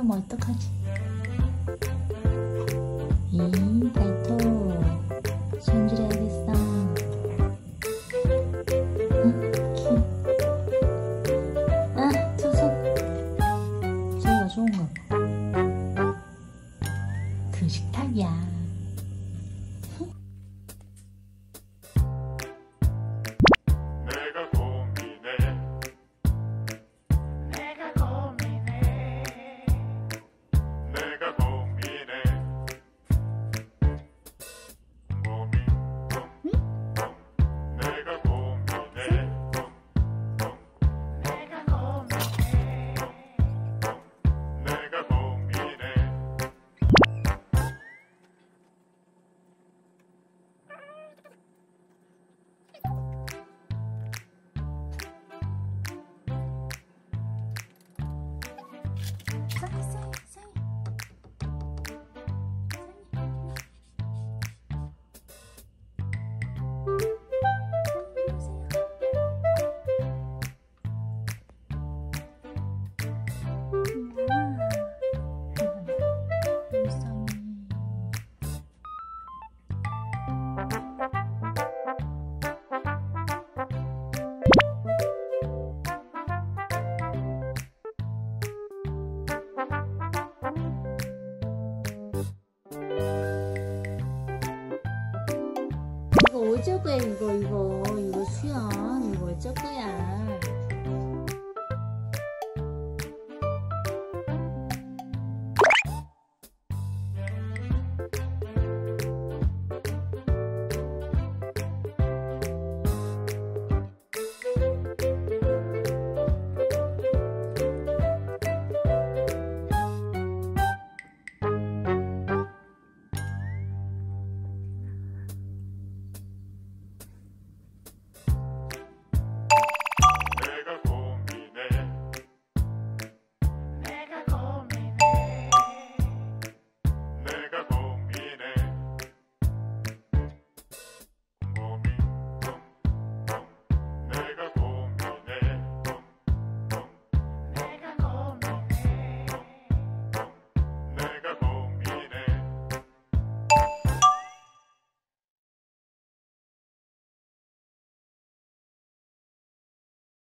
아니요 뭐 어떡하지 이 발톱 어쩔 거야 이거 이거. 이거 수연 이거 어쩔 거야.